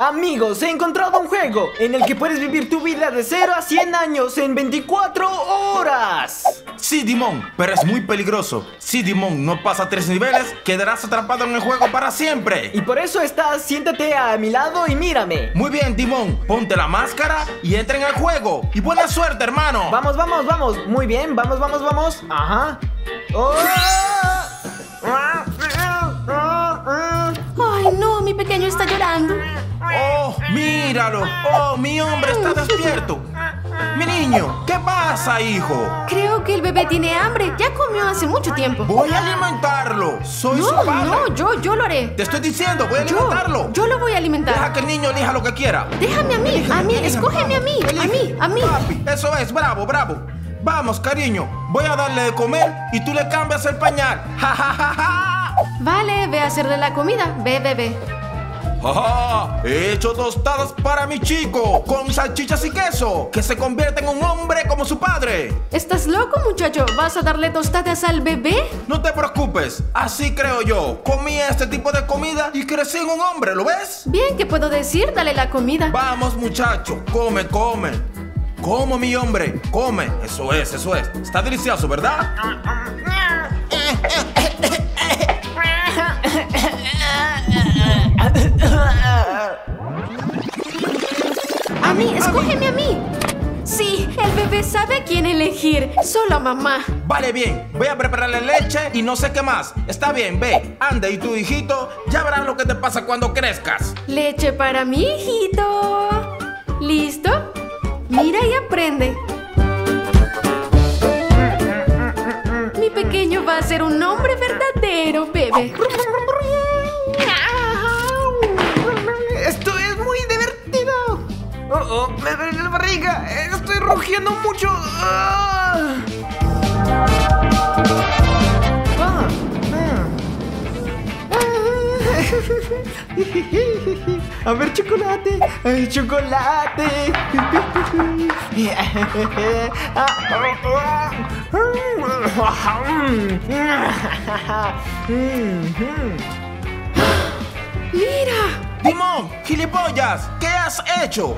Amigos, he encontrado un juego en el que puedes vivir tu vida de 0 a 100 años en 24 horas. Sí, Dimon, pero es muy peligroso. Si Dimon no pasa tres niveles, quedarás atrapado en el juego para siempre. Y por eso estás, siéntate a mi lado y mírame. Muy bien, Dimon, ponte la máscara y entra en el juego. Y buena suerte, hermano. Vamos, vamos, vamos. Muy bien, vamos, vamos, vamos. Ajá. ¡Oh! Ay, no, mi pequeño está llorando. Oh, míralo. Oh, mi hombre está despierto. Mi niño, ¿qué pasa, hijo? Creo que el bebé tiene hambre. Ya comió hace mucho tiempo. Voy a alimentarlo. Soy su No, padre. no, yo, yo lo haré. Te estoy diciendo, voy a Yo, alimentarlo. yo lo voy a Deja alimentar. que el niño elija lo que quiera. Déjame a mí, a mí, escógeme a mí, a mí, a mí. Papi, eso es, bravo, bravo. Vamos, cariño, voy a darle de comer y tú le cambias el pañal. Ja, ja, ja, ja. Vale, ve a hacerle la comida. Ve, ve, ve. Ja, ja. He hecho tostadas para mi chico con salchichas y queso, que se convierte en un hombre como su padre. ¿Estás loco, muchacho? ¿Vas a darle tostadas al bebé? No te preocupes, así creo yo. Comí este tipo de comida y crecí en un hombre, ¿lo ves? Bien, ¿qué puedo decir? Dale la comida. Vamos, muchacho, come, come. Como mi hombre, come. Eso es, eso es. Está delicioso, ¿verdad? A mí, escógeme a mí. Sí, el bebé sabe a quién elegir. Solo a mamá. Vale, bien. Voy a prepararle leche y no sé qué más. Está bien, ve. Anda y tu hijito ya verás lo que te pasa cuando crezcas. Leche para mi hijito. ¿Listo? Mira y aprende. Mi pequeño va a ser un hombre verdadero, bebé. Oh, me duele la barriga. Estoy rugiendo mucho. Ah. Ah, ah. A ver, chocolate. Ay, chocolate. Mira, Dimon, gilipollas, ¿qué has hecho?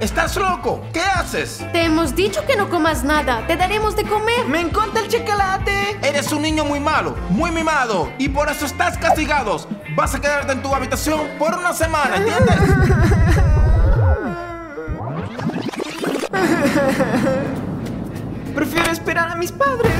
¿Estás loco? ¿Qué haces? te hemos dicho que no comas nada. Te daremos de comer. Me encanta el chocolate. Eres un niño muy malo, muy mimado, y por eso estás castigado. Vas a quedarte en tu habitación por una semana, ¿entiendes? Prefiero esperar a mis padres.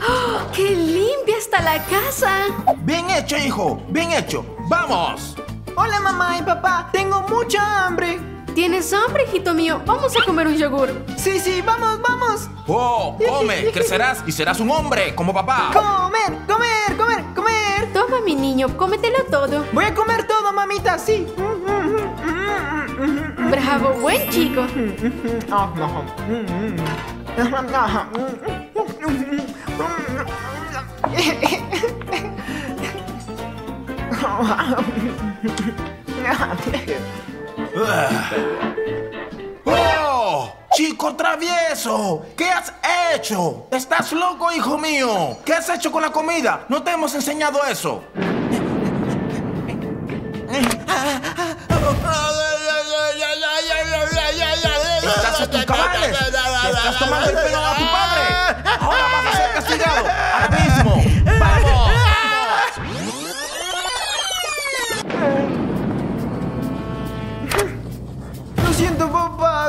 ¡Oh, ¡Qué limpia está la casa! Bien hecho, hijo, bien hecho. ¡Vamos! Hola mamá y papá, tengo mucha hambre. ¿Tienes hambre, hijito mío? Vamos a comer un yogur. Sí, sí, vamos, vamos. ¡Oh, come! Crecerás y serás un hombre como papá. Comer, comer, comer, comer. Toma, mi niño, cómetelo todo. Voy a comer todo, mamita, sí. Bravo, buen chico. ¡Oh! ¡Chico travieso! ¿Qué has hecho? ¿Estás loco, hijo mío? ¿Qué has hecho con la comida? No te hemos enseñado eso.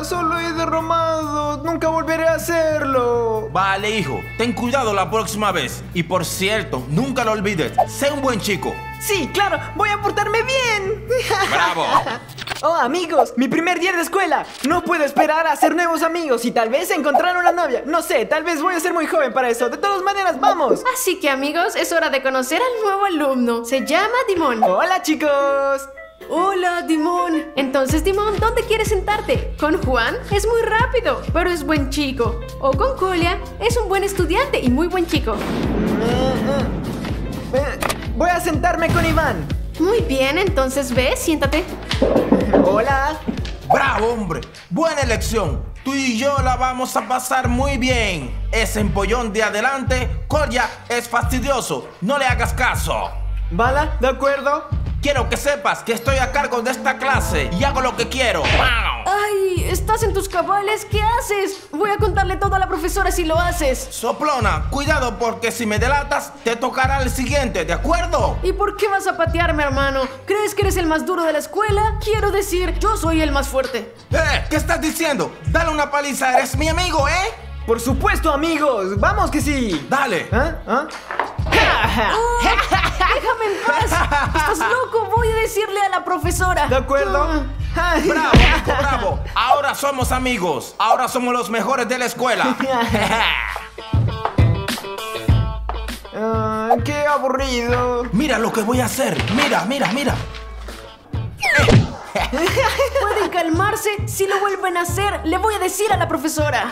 solo he derramado. Nunca volveré a hacerlo. Vale, hijo. Ten cuidado la próxima vez. Y por cierto, nunca lo olvides. Sé un buen chico. Sí, claro, voy a portarme bien. ¡Bravo! Oh, amigos, mi primer día de escuela. No puedo esperar a hacer nuevos amigos y tal vez encontrar una novia. No sé, tal vez voy a ser muy joven para eso. De todas maneras, vamos. Así que, amigos, es hora de conocer al nuevo alumno. Se llama Dimon. Hola, chicos. Hola, Dimon. Entonces, Dimon, ¿dónde quieres sentarte? Con Juan es muy rápido, pero es buen chico. O con Colia es un buen estudiante y muy buen chico. Eh, Voy a sentarme con Iván. Muy bien, entonces ve, siéntate. Hola. ¡Bravo, hombre! Buena elección. Tú y yo la vamos a pasar muy bien. Ese empollón de adelante, Coria, es fastidioso. No le hagas caso. ¿Bala? ¿De acuerdo? Quiero que sepas que estoy a cargo de esta clase y hago lo que quiero. ¡Wow! ¡Ay! ¿Estás en tus cabales? ¿Qué haces? Voy a contarle todo a la profesora si lo haces. Soplona, cuidado porque si me delatas, te tocará el siguiente, ¿de acuerdo? ¿Y por qué vas a patearme, hermano? ¿Crees que eres el más duro de la escuela? Quiero decir, yo soy el más fuerte. ¡Eh! ¿Qué estás diciendo? Dale una paliza, eres mi amigo, ¿eh? Por supuesto, amigos. Vamos que sí. Dale. ¿Ah? ¿Ah? ¡Déjame en paz! ¿Estás loco? Voy a decirle a la profesora. ¿De acuerdo? Bravo, Nico, bravo. Ahora somos amigos. Ahora somos los mejores de la escuela. Ah, ¡Qué aburrido! mira lo que voy a hacer. Mira, mira, mira. Pueden calmarse. Si lo vuelven a hacer, le voy a decir a la profesora.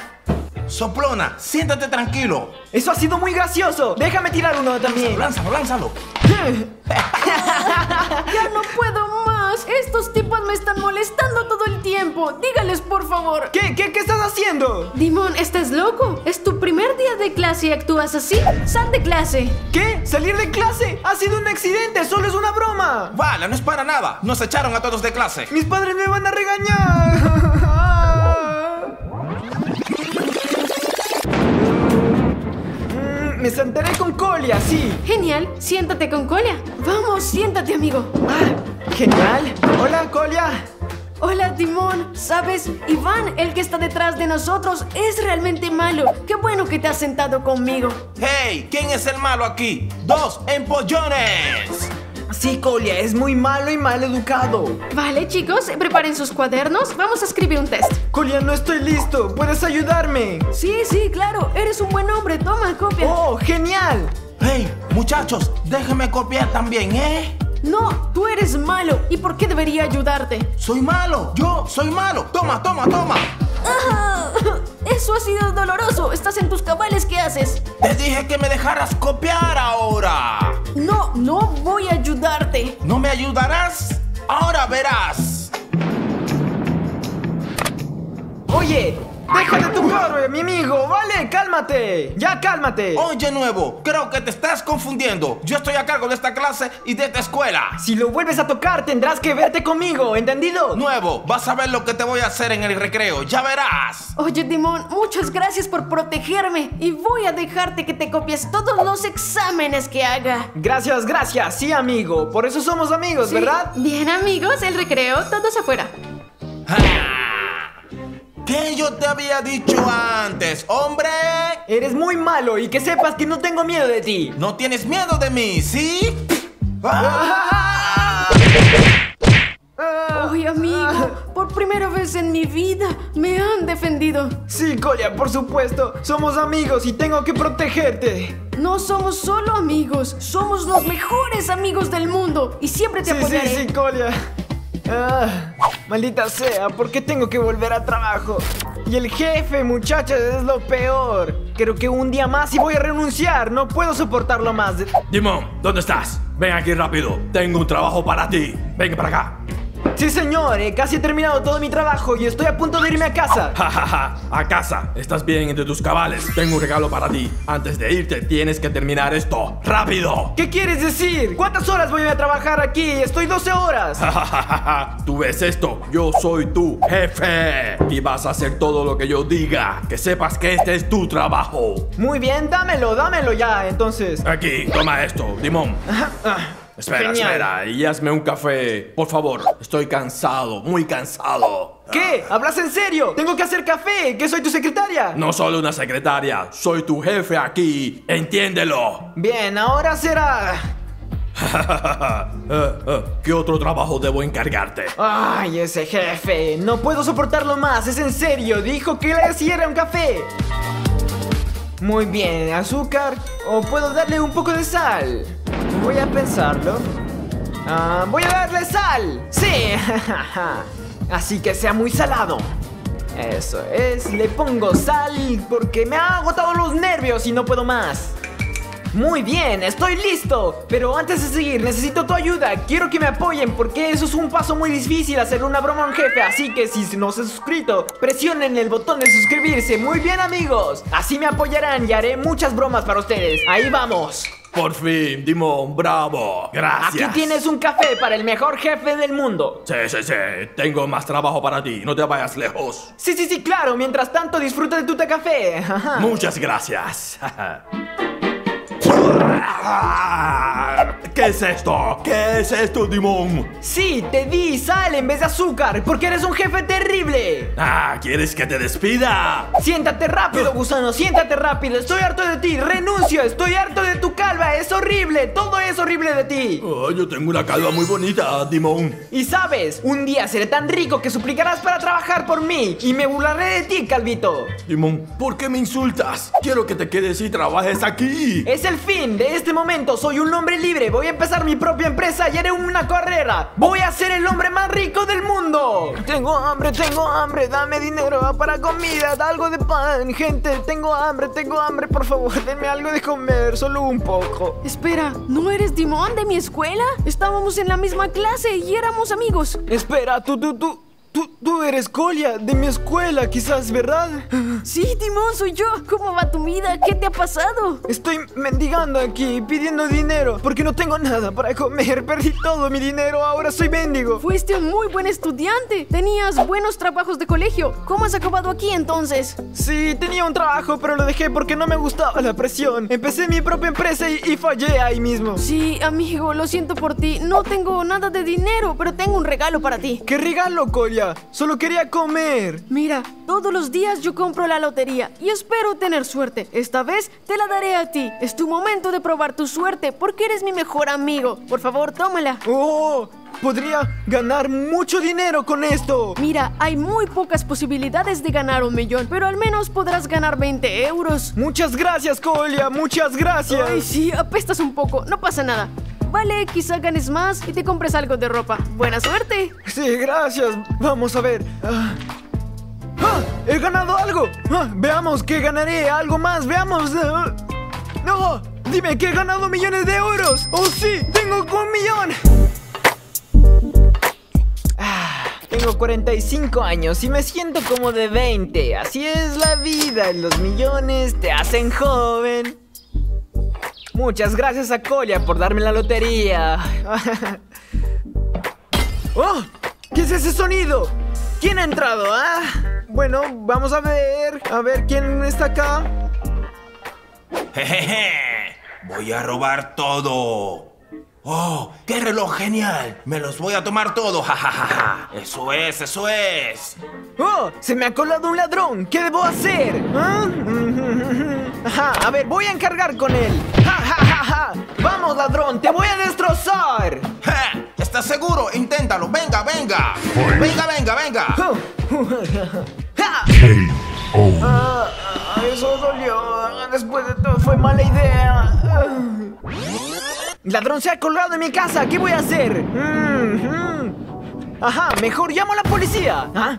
Soplona, siéntate tranquilo. Eso ha sido muy gracioso. Déjame tirar uno también. Lánzalo, lánzalo. Ya no puedo más. Estos tipos me están molestando todo el tiempo. Dígales, por favor. ¿Qué, qué, qué estás haciendo? Dimon, ¿estás loco? Es tu primer día de clase y actúas así. Sal de clase. ¿Qué? ¿Salir de clase? Ha sido un accidente, solo es una broma. Vale, no es para nada. Nos echaron a todos de clase. Mis padres me van a regañar. Colia, sí. Genial. Siéntate con Colia. Vamos, siéntate, amigo. Ah, genial. Hola, Colia. Hola, Timón. ¿Sabes? Iván, el que está detrás de nosotros, es realmente malo. Qué bueno que te has sentado conmigo. ¡Hey! ¿Quién es el malo aquí? ¡Dos empollones! Sí, Colia, es muy malo y mal educado. Vale, chicos, preparen sus cuadernos. Vamos a escribir un test. Colia, no estoy listo. ¿Puedes ayudarme? Sí, sí, claro. Eres un buen hombre. Toma, copia. ¡Oh, genial! ¡Hey! Muchachos, déjenme copiar también, ¿eh? No, tú eres malo. ¿Y por qué debería ayudarte? Soy malo, yo soy malo. Toma, toma, toma. Ah, Eso ha sido doloroso. Estás en tus cabales. ¿Qué haces? Te dije que me dejaras copiar ahora. No, no voy a ayudarte. ¿No me ayudarás? Ahora verás. Oye, deja de tocarme, mi amigo. Vale, cálmate. Ya cálmate. Oye, nuevo, creo que te estás confundiendo. Yo estoy a cargo de esta clase y de esta escuela. Si lo vuelves a tocar, tendrás que verte conmigo, ¿entendido? Nuevo, vas a ver lo que te voy a hacer en el recreo. Ya verás. Oye, Timón, muchas gracias por protegerme y voy a dejarte que te copies todos los exámenes que haga. Gracias, gracias. Sí, amigo. Por eso somos amigos, Sí. ¿verdad? Bien, amigos, el recreo, todos afuera. ¿Qué yo te había dicho antes, hombre? Eres muy malo y que sepas que no tengo miedo de ti. No tienes miedo de mí, ¿sí? ¡Ah! Ah, Oye, amigo, por primera vez en mi vida me han defendido. Sí, Colia, por supuesto. Somos amigos y tengo que protegerte. No somos solo amigos, somos los mejores amigos del mundo y siempre te Sí, sí, apoyaré. sí, Colia. Ah, maldita sea, ¿por qué tengo que volver a trabajo? Y el jefe, muchachos, es lo peor. Creo que un día más y voy a renunciar. No puedo soportarlo más. Dimon, ¿dónde estás? Ven aquí rápido. Tengo un trabajo para ti. Ven para acá. Sí, señor, eh, casi he terminado todo mi trabajo y estoy a punto de irme a casa. Ja, ja, ja. A casa. Estás bien entre tus cabales. Tengo un regalo para ti. Antes de irte, tienes que terminar esto. ¡Rápido! ¿Qué quieres decir? ¿Cuántas horas voy a trabajar aquí? Estoy 12 horas. Ja, ja, ja. Tú ves esto. Yo soy tu jefe. Y vas a hacer todo lo que yo diga. Que sepas que este es tu trabajo. Muy bien, dámelo, dámelo ya, entonces. Aquí, toma esto, Dimon. Espera, Genial. espera. Y hazme un café. Por favor. Estoy cansado, muy cansado. ¿Qué? ¿Hablas en serio? Tengo que hacer café, que soy tu secretaria. No solo una secretaria, soy tu jefe aquí, entiéndelo. Bien, ahora será... Eh, eh, ¿Qué otro trabajo debo encargarte? Ay, ese jefe, no puedo soportarlo más, es en serio, dijo que le hiciera un café. Muy bien, azúcar, o puedo darle un poco de sal. Voy a pensarlo. Ah, voy a darle sal, sí. Así que sea muy salado. Eso es, le pongo sal porque me ha agotado los nervios y no puedo más. Muy bien, estoy listo. Pero antes de seguir, necesito tu ayuda. Quiero que me apoyen porque eso es un paso muy difícil hacer una broma a un jefe. Así que si no se han suscrito, presionen el botón de suscribirse. Muy bien, amigos. Así me apoyarán y haré muchas bromas para ustedes. Ahí vamos. Por fin, Dimon, bravo. Gracias. Aquí tienes un café para el mejor jefe del mundo. Sí, sí, sí. Tengo más trabajo para ti. No te vayas lejos. Sí, sí, sí, claro. Mientras tanto, disfruta de tu té café. Muchas gracias. ¿Qué es esto? ¿Qué es esto, Dimon? Sí, te di sal en vez de azúcar, porque eres un jefe terrible. Ah, ¿quieres que te despida? Siéntate rápido, gusano, siéntate rápido. Estoy harto de ti, renuncio, estoy harto de tu calva, es horrible, todo es horrible de ti. Oh, yo tengo una calva muy bonita, Dimon. Y sabes, un día seré tan rico que suplicarás para trabajar por mí y me burlaré de ti, calvito. Dimon, ¿por qué me insultas? Quiero que te quedes y trabajes aquí. Es el fin de este momento, soy un hombre libre, voy a empezar mi propia empresa y haré una carrera. Voy a ser el hombre más rico del mundo. Tengo hambre, tengo hambre, dame dinero para comida, da algo de pan. Gente, tengo hambre, tengo hambre, por favor, denme algo de comer, solo un poco. Espera, ¿no eres Dimon de mi escuela? Estábamos en la misma clase y éramos amigos. Espera, tú, tú, tú, tú, tú eres Colia de mi escuela, quizás, ¿verdad? Sí, Dimon, soy yo. ¿Cómo va tu vida? ¿Qué te ha pasado? Estoy mendigando aquí, pidiendo dinero, porque no tengo nada para comer. Perdí todo mi dinero, ahora soy mendigo. Fuiste un muy buen estudiante. Tenías buenos trabajos de colegio. ¿Cómo has acabado aquí entonces? Sí, tenía un trabajo, pero lo dejé porque no me gustaba la presión. Empecé mi propia empresa y, y fallé ahí mismo. Sí, amigo, lo siento por ti. No tengo nada de dinero, pero tengo un regalo para ti. ¡Qué regalo, Colia! Solo quería comer. Mira, todos los días yo compro la lotería y espero tener suerte. Esta vez te la daré a ti. Es tu momento de probar tu suerte porque eres mi mejor amigo. Por favor, tómala. ¡Oh! Podría ganar mucho dinero con esto. Mira, hay muy pocas posibilidades de ganar un millón, pero al menos podrás ganar 20 euros. Muchas gracias, Colia. Muchas gracias. Ay, sí, apestas un poco. No pasa nada. Vale, quizá ganes más y te compres algo de ropa. Buena suerte. Sí, gracias. Vamos a ver. Ah. ¡Ah! ¡He ganado algo! Ah, veamos que ganaré algo más. Veamos. ¡No! Dime que he ganado millones de euros. ¡Oh, sí! ¡Tengo un millón! Tengo 45 años y me siento como de 20. Así es la vida. Los millones te hacen joven. Muchas gracias a Colia por darme la lotería. ¡Oh! ¿Qué es ese sonido? ¿Quién ha entrado, ah? Bueno, vamos a ver. A ver quién está acá. Jejeje. Voy a robar todo. Oh, qué reloj genial. Me los voy a tomar todos. jajaja. Eso es, eso es. ¡Oh! ¡Se me ha colado un ladrón! ¿Qué debo hacer? ¿Ah? Ajá, a ver, voy a encargar con él. ¡Ja, ja, ja, ja! ¡Vamos, ladrón! ¡Te voy a destrozar! ¿Estás seguro? Inténtalo. Venga, venga. Venga, venga, venga. ¡Ja! Ah, eso dolió. Después de todo fue mala idea. Ladrón se ha colgado en mi casa. ¿Qué voy a hacer? Mhm. Ajá, mejor llamo a la policía. ¿Ah?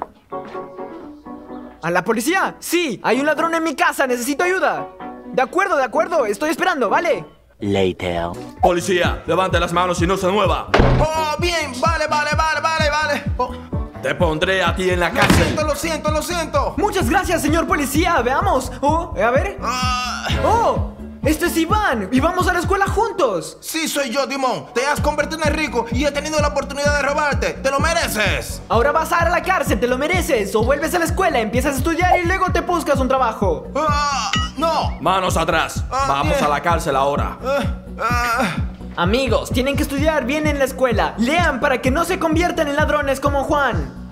¿A la policía? Sí, hay un ladrón en mi casa. Necesito ayuda. De acuerdo, de acuerdo. Estoy esperando, ¿vale? Later. Policía, levante las manos y no se mueva. Oh, bien. Vale, vale, vale, vale, vale. Oh, Te pondré a ti en la lo siento, cárcel. lo siento, lo siento. Muchas gracias, señor policía. Veamos. Oh, a ver. Ah, Oh, este es Iván. Y vamos a la escuela sí, soy yo, Timón. Te has convertido en rico y he tenido la oportunidad de robarte. ¡Te lo mereces! Ahora vas a ir a la cárcel, te lo mereces. O vuelves a la escuela, empiezas a estudiar y luego te buscas un trabajo. Ah, no. Manos atrás. Ah, Vamos bien. a la cárcel ahora. Ah, ah. Amigos, tienen que estudiar bien en la escuela. Lean para que no se conviertan en ladrones como Juan.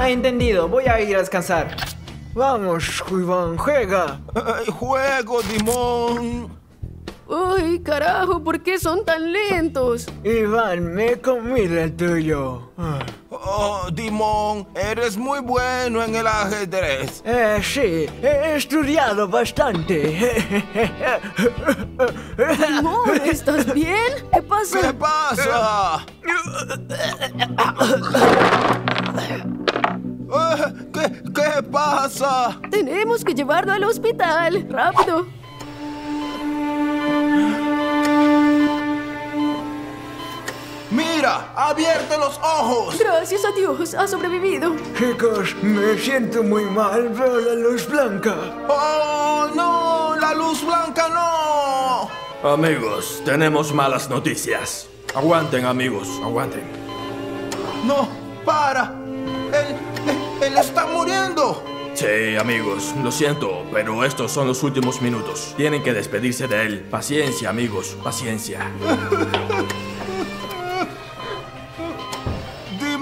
Ha entendido, voy a ir a descansar. Vamos, Iván, juega. Ay, juego, Dimón. Uy, carajo, ¿por qué son tan lentos? Iván, me comí el tuyo. Ah. Oh, Dimón, eres muy bueno en el ajedrez. Eh, sí, he estudiado bastante. Timón, ¿estás bien? ¿Qué pasa? ¿Qué pasa? Eh, ¿Qué, ¿Qué pasa? Tenemos que llevarlo al hospital. Rápido. Mira, abierte los ojos. Gracias a Dios, ha sobrevivido. Chicos, me siento muy mal, veo la luz blanca. Oh, no, la luz blanca no. Amigos, tenemos malas noticias. Aguanten, amigos, aguanten. No, para. Él, él, él está muriendo. Sí, amigos, lo siento, pero estos son los últimos minutos. Tienen que despedirse de él. Paciencia, amigos, paciencia.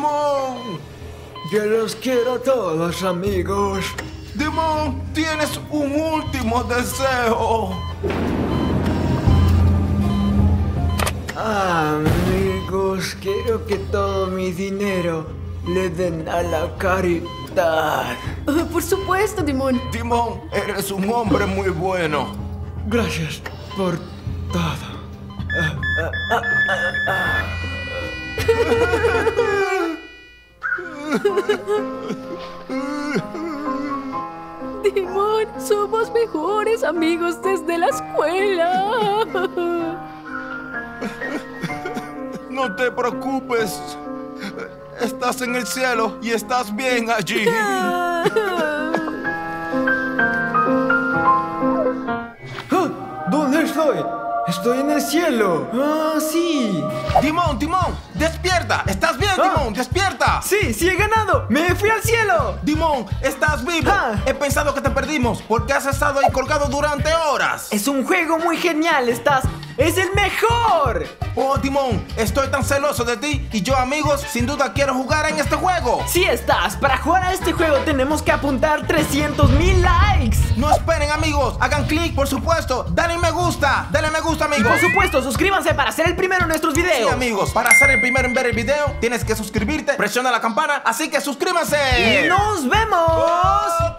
Dimon, Yo los quiero a todos, amigos. Dimon, tienes un último deseo. Amigos, quiero que todo mi dinero le den a la caridad. Ah, por supuesto, Timón. Dimon, eres un hombre muy bueno. Gracias por todo. Timón, somos mejores amigos desde la escuela. No te preocupes. Estás en el cielo y estás bien allí. ¡Ah! ¿Dónde estoy? Estoy en el cielo. Ah, sí. Timón, Timón, despierta. ¿Estás bien, Ah. Timón? Despierta. Sí, sí he ganado. Me fui al cielo. Dimon, estás vivo. Ah. He pensado que te perdimos porque has estado ahí colgado durante horas. Es un juego muy genial. Estás... Es el mejor. Oh, Timón, estoy tan celoso de ti y yo, amigos, sin duda quiero jugar en este juego. Sí estás. Para jugar a este juego tenemos que apuntar 300 mil likes. No esperen, amigos. Hagan clic, por supuesto. Dale me gusta. Dale me gusta, Y amigos. por supuesto, suscríbanse para ser el primero en nuestros Sí, videos. amigos. Para ser el primero en ver el video, tienes que suscribirte, presiona la campana. Así que suscríbanse. Y nos vemos.